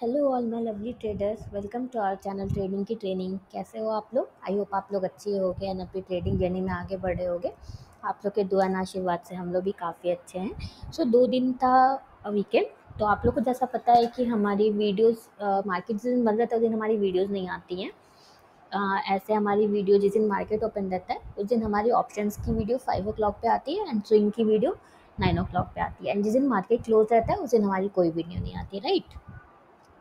Hello all my lovely traders welcome to our channel trading की training. कैसे हो आप लोग? आई होप आप लोग अच्छे हो गए एंड अपनी ट्रेडिंग जर्नी में आगे बढ़े होगे आप लोग के दुआ आशीर्वाद से हम लोग भी काफ़ी अच्छे हैं। सो so, दो दिन था वीकेंड तो आप लोग को जैसा पता है कि हमारी वीडियोस मार्केट जिस दिन बंद रहता है उस दिन हमारी वीडियोस नहीं आती हैं। ऐसे हमारी वीडियो जिस दिन मार्केट ओपन रहता है उस दिन हमारी ऑप्शंस की वीडियो फाइव ओ क्लॉक पर आती है एंड स्विंग की वीडियो नाइन ओ क्लॉक पे आती है। एंड जिस दिन मार्केट क्लोज रहता है उस दिन हमारी कोई वीडियो नहीं आती राइट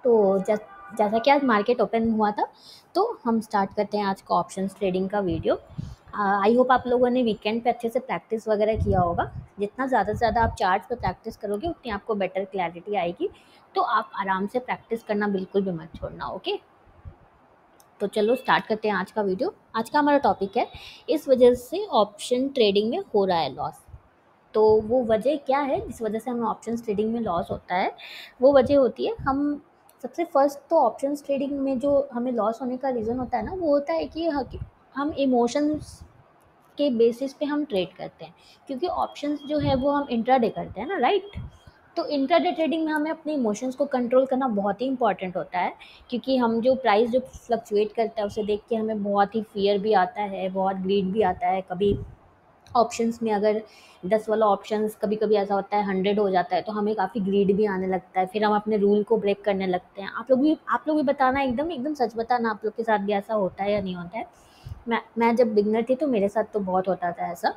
तो जैसा कि आज मार्केट ओपन हुआ था तो हम स्टार्ट करते हैं आज का ऑप्शन ट्रेडिंग का वीडियो आई होप आप लोगों ने वीकेंड पे अच्छे से प्रैक्टिस वगैरह किया होगा। जितना ज़्यादा से ज़्यादा आप चार्ट पे प्रैक्टिस करोगे, उतनी आपको बेटर क्लैरिटी आएगी। तो आप आराम से प्रैक्टिस करना बिल्कुल भी मत छोड़ना ओके तो चलो स्टार्ट करते हैं आज का वीडियो आज का हमारा टॉपिक है, इस वजह से ऑप्शन ट्रेडिंग में हो रहा है लॉस तो वो वजह क्या है? जिस वजह से हमें ऑप्शन ट्रेडिंग में लॉस होता है, वो वजह होती है, हम सबसे फ़र्स्ट तो ऑप्शन ट्रेडिंग में जो हमें लॉस होने का रीज़न होता है ना, वो होता है कि हम इमोशंस के बेसिस पे हम ट्रेड करते हैं। क्योंकि ऑप्शंस जो है, वो हम इंट्राडे करते हैं ना राइट तो इंट्राडे ट्रेडिंग में हमें अपने इमोशंस को कंट्रोल करना बहुत ही इंपॉर्टेंट होता है। क्योंकि हम जो प्राइस जो फ्लक्चुएट करता है, उसे देख के हमें बहुत ही फियर भी आता है, बहुत ग्रीड भी आता है, कभी ऑप्शंस में अगर दस वाला ऑप्शंस कभी कभी ऐसा होता है हंड्रेड हो जाता है तो हमें काफ़ी ग्रीड भी आने लगता है। फिर हम अपने रूल को ब्रेक करने लगते हैं। आप लोग भी, आप लोग भी बताना एकदम एकदम सच बताना आप लोग के साथ भी ऐसा होता है या नहीं होता है। मैं मैं जब बिगनर थी तो मेरे साथ तो बहुत होता था ऐसा।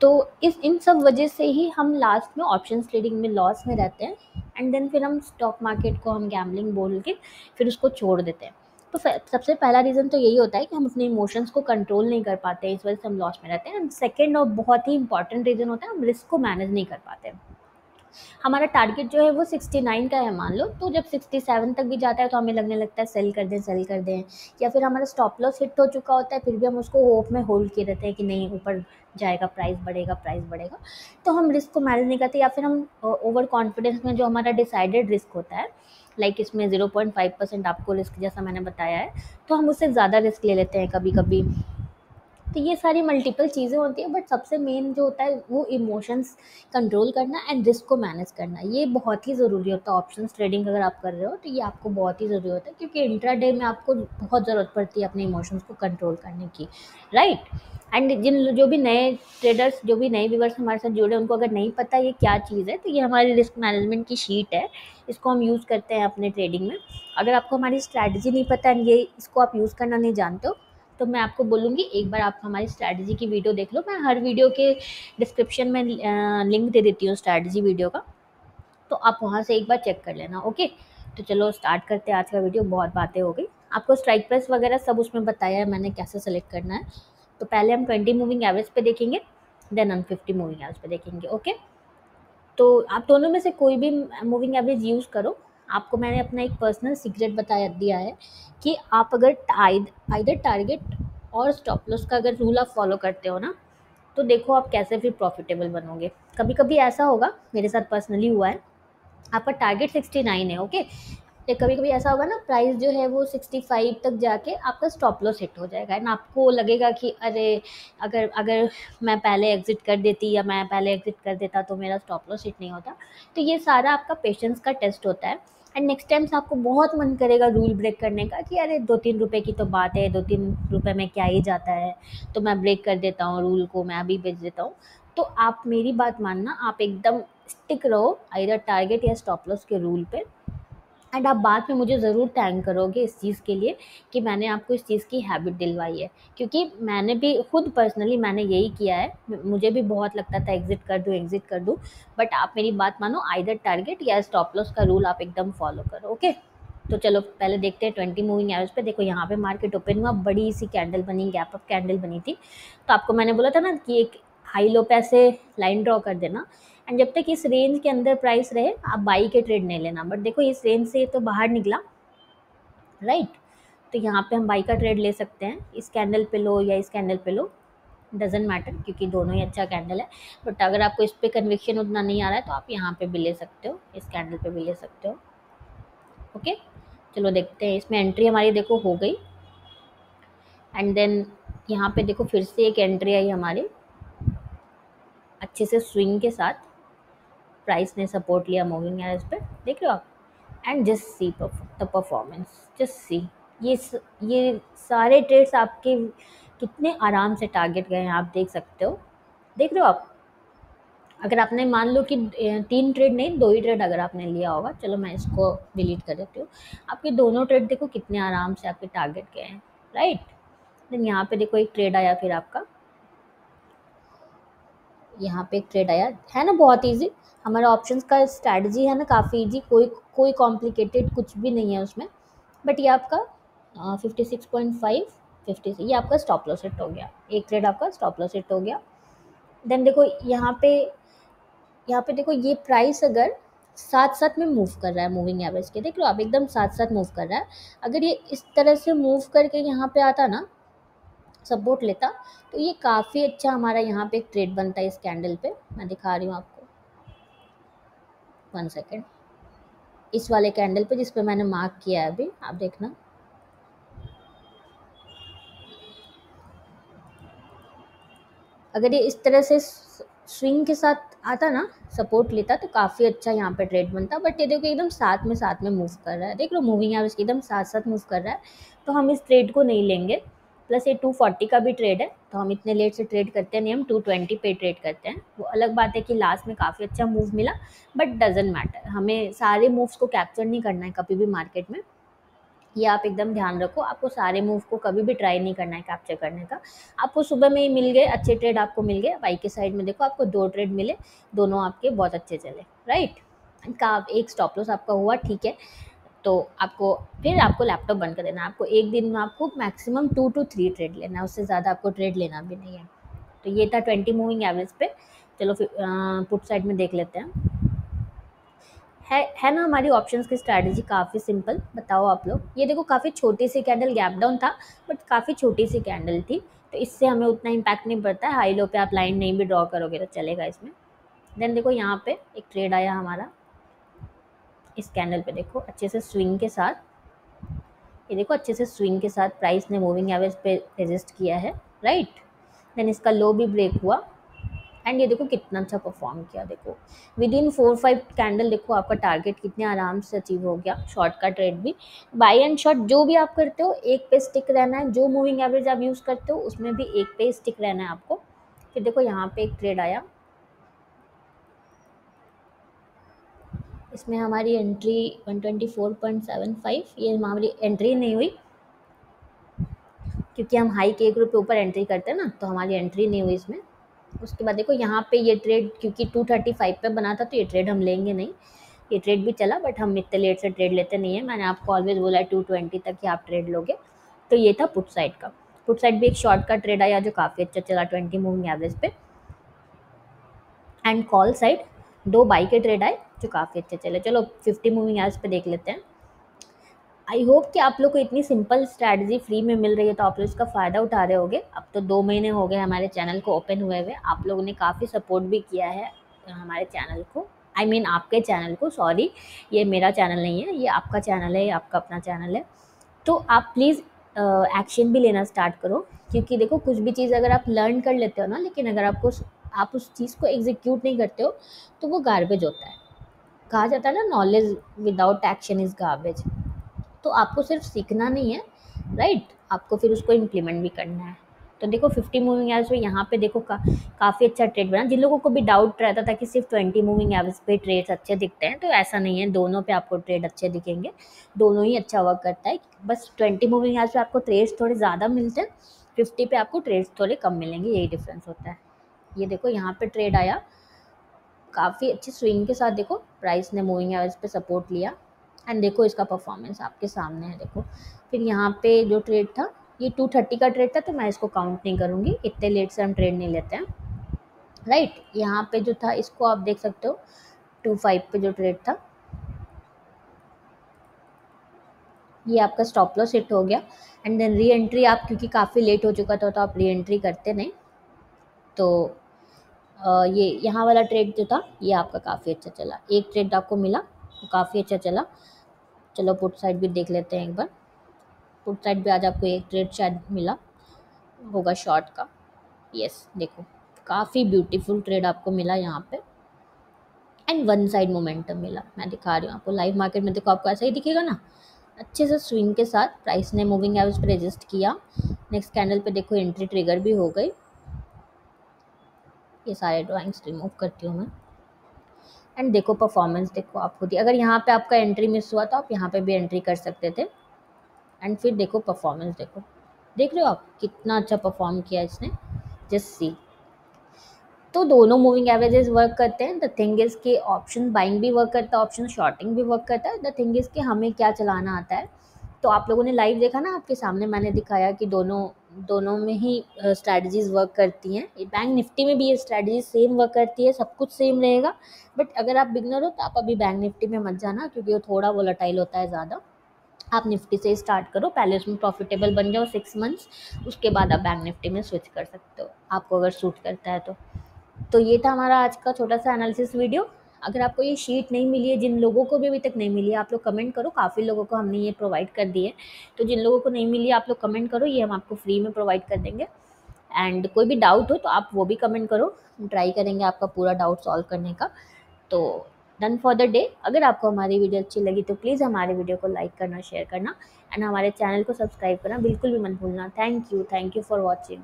तो इस, इन सब वजह से ही हम लास्ट में ऑप्शन ट्रेडिंग में लॉस में रहते हैं। एंड देन फिर हम स्टॉक मार्केट को हम गैमलिंग बोल के फिर उसको छोड़ देते हैं। तो सबसे पहला रीज़न तो यही होता है कि हम अपने इमोशंस को कंट्रोल नहीं कर पाते, इस वजह से हम लॉस में रहते हैं। एंड सेकेंड और बहुत ही इंपॉर्टेंट रीज़न होता है, हम रिस्क को मैनेज नहीं कर पाते। हमारा टारगेट जो है वो 69 का है, मान लो। तो जब 67 तक भी जाता है तो हमें लगने लगता है सेल कर दें सेल कर दें। या फिर हमारा स्टॉप लॉस हिट हो चुका होता है, फिर भी हम उसको होप में होल्ड किए रहते हैं कि नहीं, ऊपर जाएगा प्राइस बढ़ेगा प्राइस बढ़ेगा। तो हम रिस्क को मैनेज नहीं करते, या फिर हम ओवर कॉन्फिडेंस में जो हमारा डिसाइडेड रिस्क होता है लाइक इसमें ज़ीरो पॉइंट फाइव परसेंट आपको रिस्क जैसा मैंने बताया है तो हम उससे ज़्यादा रिस्क ले लेते हैं कभी कभी तो ये सारी मल्टीपल चीज़ें होती हैं बट सबसे मेन जो होता है, वो इमोशंस कंट्रोल करना एंड रिस्क को मैनेज करना। ये बहुत ही ज़रूरी होता है ऑप्शन ट्रेडिंग अगर आप कर रहे हो तो ये आपको बहुत ही ज़रूरी होता है, क्योंकि इंट्रा डे में आपको बहुत ज़रूरत पड़ती है अपने इमोशंस को कंट्रोल करने की राइट एंड जिन जो भी नए ट्रेडर्स जो भी नए व्यूवर्स हमारे साथ जुड़े उनको अगर नहीं पता ये क्या चीज़ है तो ये हमारी रिस्क मैनेजमेंट की शीट है। इसको हम यूज़ करते हैं अपने ट्रेडिंग में। अगर आपको हमारी स्ट्रैटेजी नहीं पता है ये इसको आप यूज़ करना नहीं जानते हो तो मैं आपको बोलूँगी, एक बार आप हमारी स्ट्रैटेजी की वीडियो देख लो। मैं हर वीडियो के डिस्क्रिप्शन में लिंक दे देती हूँ स्ट्रैटेजी वीडियो का। तो आप वहाँ से एक बार चेक कर लेना ओके तो चलो स्टार्ट करते हैं आज का वीडियो बहुत बातें हो गई। आपको स्ट्राइक प्राइस वगैरह सब उसमें बताया है मैंने कैसे सेलेक्ट करना है। तो पहले हम ट्वेंटी मूविंग एवरेज पे देखेंगे देन हम फिफ्टी मूविंग एवरेज पे देखेंगे ओके तो आप दोनों में से कोई भी मूविंग एवरेज यूज़ करो। आपको मैंने अपना एक पर्सनल सीक्रेट बताया, दिया है कि आप अगर आइदर टारगेट और स्टॉप लॉस का अगर रूल आप फॉलो करते हो ना तो देखो आप कैसे फिर प्रॉफिटेबल बनोगे। कभी कभी ऐसा होगा, मेरे साथ पर्सनली हुआ है, आपका टारगेट सिक्सटी नाइन है ओके तो कभी कभी ऐसा होगा ना प्राइस जो है वो सिक्सटी फाइव तक जाके आपका स्टॉप लॉस हिट हो जाएगा। एंड आपको लगेगा कि, अरे, अगर अगर मैं पहले एग्ज़िट कर देती या मैं पहले एग्ज़िट कर देता तो मेरा स्टॉप लॉस हिट नहीं होता। तो ये सारा आपका पेशेंस का टेस्ट होता है। एंड नेक्स्ट टाइम से आपको बहुत मन करेगा रूल ब्रेक करने का कि अरे, दो तीन रुपए की तो बात है, दो तीन रुपए में क्या ही जाता है। तो मैं ब्रेक कर देता हूँ रूल को, मैं अभी भेज देता हूँ। तो आप मेरी बात मानना, आप एकदम स्टिक रहो आइर टारगेट या स्टॉप लॉस के रूल पे। एंड आप बाद में मुझे ज़रूर थैंक करोगे इस चीज़ के लिए कि मैंने आपको इस चीज़ की हैबिट दिलवाई है। क्योंकि मैंने भी खुद पर्सनली मैंने यही किया है। मुझे भी बहुत लगता था एग्ज़िट कर दूँ एग्ज़िट कर दूँ। बट आप मेरी बात मानो आइदर टारगेट या स्टॉप लॉस का रूल आप एकदम फॉलो करो ओके तो चलो, पहले देखते हैं ट्वेंटी मूविंग एवरेज पे। देखो, यहाँ पे मार्केट ओपन हुआ, बड़ी सी कैंडल बनी गैप अप कैंडल बनी थी। तो आपको मैंने बोला था ना कि एक हाई लो पे ऐसे लाइन ड्रॉ कर देना। एंड जब तक इस रेंज के अंदर प्राइस रहे, आप बाई के ट्रेड नहीं लेना। बट देखो, इस रेंज से तो बाहर निकला। राइट तो यहाँ पे हम बाई का ट्रेड ले सकते हैं। इस कैंडल पे लो या इस कैंडल पे लो डजेंट मैटर क्योंकि दोनों ही अच्छा कैंडल है। बट अगर आपको इस पर कन्विक्शन उतना नहीं आ रहा है तो आप यहाँ पे भी ले सकते हो। इस कैंडल पे भी ले सकते हो। ओके चलो देखते हैं। इसमें एंट्री हमारी देखो हो गई। एंड देन यहाँ पे देखो फिर से एक एंट्री आई हमारी। अच्छे से स्विंग के साथ। प्राइस ने सपोर्ट लिया मूविंग एवरेज पे, देख रहे हो आप? And just see the performance just see ये ये सारे ट्रेड्स आपके कितने आराम से टारगेट गए हैं, आप देख सकते हो। देख रहे हो आप? अगर आपने मान लो कि तीन ट्रेड नहीं, दो ही ट्रेड अगर आपने लिया होगा, चलो मैं इसको डिलीट कर देती हूँ। आपके दोनों ट्रेड देखो कितने आराम से आपके टारगेट गए हैं राइट देन यहाँ पे देखो एक ट्रेड आया फिर आपका। यहाँ पे एक ट्रेड आया। है ना, बहुत ईजी हमारा ऑप्शंस का स्ट्रैटेजी है ना, काफ़ी ईजी कोई कोई कॉम्प्लिकेटेड कुछ भी नहीं है उसमें। बट ये आपका fifty six point five fifty ये आपका स्टॉप लॉस हिट हो गया। एक ट्रेड आपका स्टॉप लॉस हिट हो गया। देन देखो, यहाँ पे यहाँ पे देखो, ये प्राइस अगर साथ साथ में मूव कर रहा है मूविंग एवरेज के, देख लो आप एकदम साथ साथ मूव कर रहा है। अगर ये इस तरह से मूव करके यहाँ पे आता ना सपोर्ट लेता। तो ये काफ़ी अच्छा हमारा यहाँ पे एक ट्रेड बनता है इस कैंडल पे। मैं दिखा रही हूँ आपको। वन सेकेंड इस वाले कैंडल पे जिस पे मैंने मार्क किया है अभी, आप देखना। अगर ये इस तरह से स्विंग के साथ आता ना सपोर्ट लेता तो काफ़ी अच्छा यहाँ पे ट्रेड बनता। बट ये देखो, एकदम साथ में साथ में मूव कर रहा है। देख लो मूविंग एवरेज एकदम साथ साथ मूव कर रहा है। तो हम इस ट्रेड को नहीं लेंगे। प्लस ये टू फोर्टी का भी ट्रेड है तो हम इतने लेट से ट्रेड करते हैं नहीं, हम टू ट्वेंटी पे ट्रेड करते हैं। वो अलग बात है कि लास्ट में काफ़ी अच्छा मूव मिला बट डजेंट मैटर हमें सारे मूव्स को कैप्चर नहीं करना है कभी भी मार्केट में। ये आप एकदम ध्यान रखो, आपको सारे मूव को कभी भी ट्राई नहीं करना है कैप्चर करने का। आपको सुबह में ही मिल गए, अच्छे ट्रेड आपको मिल गए। बाइक के साइड में देखो, आपको दो ट्रेड मिले, दोनों आपके बहुत अच्छे चले राइट का एक स्टॉप लॉस आपका हुआ, ठीक है। तो आपको, फिर आपको लैपटॉप बंद कर देना। आपको एक दिन में आपको maximum two two three trade लेना है। उससे ज़्यादा आपको ट्रेड लेना भी नहीं है। तो ये था ट्वेंटी मूविंग एवरेज पे। चलो फिर पुट साइड में देख लेते हैं। है है ना हमारी ऑप्शंस की स्ट्रैटेजी काफ़ी सिंपल बताओ आप लोग। ये देखो काफ़ी छोटी सी कैंडल गैप डाउन था बट काफ़ी छोटी सी कैंडल थी। तो इससे हमें उतना इम्पैक्ट नहीं पड़ता। है हाई लो पे आप लाइन नहीं भी ड्रॉ करोगे तो चलेगा इसमें। देन देखो यहाँ पे एक ट्रेड आया हमारा। इस कैंडल पे देखो, अच्छे से स्विंग के साथ। ये देखो, अच्छे से स्विंग के साथ प्राइस ने मूविंग एवरेज पे रेजिस्ट किया है राइट देन इसका लो भी ब्रेक हुआ। एंड ये देखो कितना अच्छा परफॉर्म किया, देखो। Within four five candle देखो आपका टारगेट कितने आराम से अचीव हो गया शॉर्ट का ट्रेड भी। बाई एंड शॉर्ट जो भी आप करते हो, एक पे स्टिक रहना है। जो मूविंग एवरेज आप यूज़ करते हो, उसमें भी एक पे स्टिक रहना है आपको। फिर देखो यहाँ पे एक ट्रेड आया। इसमें हमारी एंट्री 124.75 ये हमारी एंट्री नहीं हुई, क्योंकि हम हाई के ग्रुप के ऊपर एंट्री करते हैं ना तो हमारी एंट्री नहीं हुई इसमें। उसके बाद देखो, यहाँ पे ये ट्रेड क्योंकि 235 पे बना था तो ये ट्रेड हम लेंगे नहीं। ये ट्रेड भी चला बट हम इतने लेट से ट्रेड लेते नहीं है। मैंने आपको ऑलवेज बोला है टू ट्वेंटी तक ही आप ट्रेड लोगे। तो ये था पुट साइड का। पुट साइड भी एक शॉर्ट का ट्रेड आया, जो काफ़ी अच्छा चला ट्वेंटी मूविंग एवरेज पे। एंड कॉल साइड दो बाई के ट्रेड आए जो काफ़ी अच्छे चले। चलो फिफ्टी मूविंग एवरेज पे देख लेते हैं। आई होप कि आप लोग को इतनी सिंपल स्ट्रैटेजी फ्री में मिल रही है तो आप लोग इसका फ़ायदा उठा रहे होगे। अब तो दो महीने हो गए हमारे चैनल को ओपन हुए हुए। आप लोगों ने काफ़ी सपोर्ट भी किया है हमारे चैनल को। आई I मीन mean, आपके चैनल को सॉरी ये मेरा चैनल नहीं है ये आपका चैनल है ये आपका अपना चैनल है। तो आप प्लीज़ एक्शन भी लेना स्टार्ट करो क्योंकि देखो कुछ भी चीज़ अगर आप लर्न कर लेते हो ना लेकिन अगर आपको आप उस चीज़ को एग्जीक्यूट नहीं करते हो तो वो गार्बेज होता है। कहा जाता है ना knowledge without action is garbage तो आपको सिर्फ़ सीखना नहीं है राइट right? आपको फिर उसको इम्प्लीमेंट भी करना है। तो देखो फिफ्टी मूविंग एवरेज पे यहाँ पे देखो, का, काफ़ी अच्छा ट्रेड बना। जिन लोगों को भी डाउट रहता था कि सिर्फ़ ट्वेंटी मूविंग एवरेज पे ट्रेड्स अच्छे दिखते हैं तो ऐसा नहीं है। दोनों पे आपको ट्रेड अच्छे दिखेंगे। दोनों ही अच्छा वर्क करता है। बस ट्वेंटी मूविंग एवरेज पे आपको ट्रेड्स थोड़े ज़्यादा मिलते हैं फिफ्टी पे आपको ट्रेड्स थोड़े कम मिलेंगे, यही डिफरेंस होता है। ये देखो, यहाँ पे ट्रेड आया। काफ़ी अच्छी स्विंग के साथ देखो प्राइस ने मूविंग एवरेज पे सपोर्ट लिया। एंड देखो, इसका परफॉर्मेंस आपके सामने है, देखो। फिर यहाँ पे जो ट्रेड था, ये टू थर्टी का ट्रेड था तो मैं इसको काउंट नहीं करूँगी। इतने लेट से हम ट्रेड नहीं लेते हैं। राइट यहाँ पे जो था, इसको आप देख सकते हो टू फाइव पे जो ट्रेड था। ये आपका स्टॉप लॉस हिट हो गया। एंड देन री एंट्री आप, क्योंकि काफ़ी लेट हो चुका था तो आप री एंट्री करते नहीं। तो ये, यहाँ वाला ट्रेड जो था, ये आपका काफ़ी अच्छा चला। एक ट्रेड आपको मिला तो काफ़ी अच्छा चला। चलो पुट साइड भी देख लेते हैं एक बार। पुट साइड भी आज आपको एक ट्रेड शायद मिला, होगा शॉर्ट का। यस देखो, काफ़ी ब्यूटीफुल ट्रेड आपको मिला यहाँ पे। एंड वन साइड मोमेंटम मिला, मैं दिखा रही हूँ आपको। लाइव मार्केट में देखो, आपको ऐसा ही दिखेगा ना। अच्छे से स्विंग के साथ प्राइस ने मूविंग एवरेज पर रजिस्ट किया। नेक्स्ट कैंडल पे देखो एंट्री ट्रिगर भी हो गई। ये सारे ड्राइंग्स रिमूव करती हूँ मैं। एंड देखो परफॉर्मेंस देखो आप खुद ही। अगर यहाँ पे आपका एंट्री मिस हुआ तो आप यहाँ पे भी एंट्री कर सकते थे। एंड फिर देखो परफॉर्मेंस देखो। देख रहे हो आप कितना अच्छा परफॉर्म किया इसने? जस्ट सी तो दोनों मूविंग एवरेजेस वर्क करते हैं। द थिंग इज़ कि ऑप्शन बाइंग भी वर्क करता है ऑप्शन शॉर्टिंग भी वर्क करता है। द थिंग इज़ कि हमें क्या चलाना आता है? तो आप लोगों ने लाइव देखा ना आपके सामने मैंने दिखाया कि दोनों दोनों में ही स्ट्रैटेजीज वर्क करती हैं। बैंक निफ्टी में भी ये स्ट्रैटेजी सेम वर्क करती है, सब कुछ सेम रहेगा। बट अगर आप बिगनर हो तो आप अभी बैंक निफ्टी में मत जाना क्योंकि वो थोड़ा वोलाटाइल होता है ज़्यादा। आप निफ्टी से स्टार्ट करो, पहले उसमें प्रॉफिटेबल बन जाओ सिक्स मंथ्स उसके बाद आप बैंक निफ्टी में स्विच कर सकते हो। आपको अगर सूट करता है तो। तो ये था हमारा आज का छोटा सा एनालिसिस वीडियो अगर आपको ये शीट नहीं मिली है, जिन लोगों को भी अभी तक नहीं मिली है, आप लोग कमेंट करो। काफ़ी लोगों को हमने ये प्रोवाइड कर दी है। तो जिन लोगों को नहीं मिली, आप लोग कमेंट करो। ये हम आपको फ्री में प्रोवाइड कर देंगे। एंड कोई भी डाउट हो तो आप वो भी कमेंट करो। हम ट्राई करेंगे आपका पूरा डाउट सॉल्व करने का। तो डन फॉर द डे अगर आपको हमारी वीडियो अच्छी लगी तो प्लीज़ हमारे वीडियो को लाइक करना शेयर करना। एंड हमारे चैनल को सब्सक्राइब करना बिल्कुल भी मत भूलना। Thank you thank you for watching